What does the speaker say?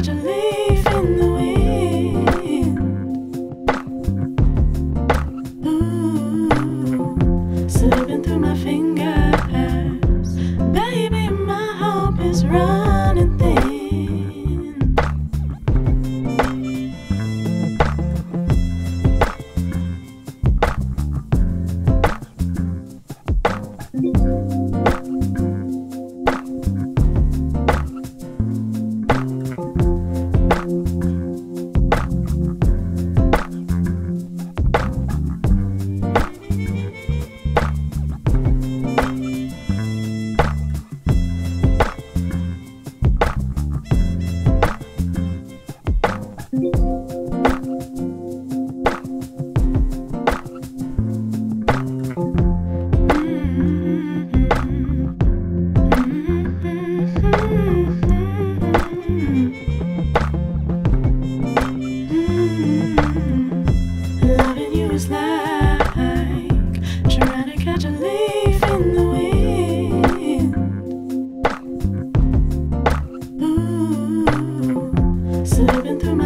imagine leaving the way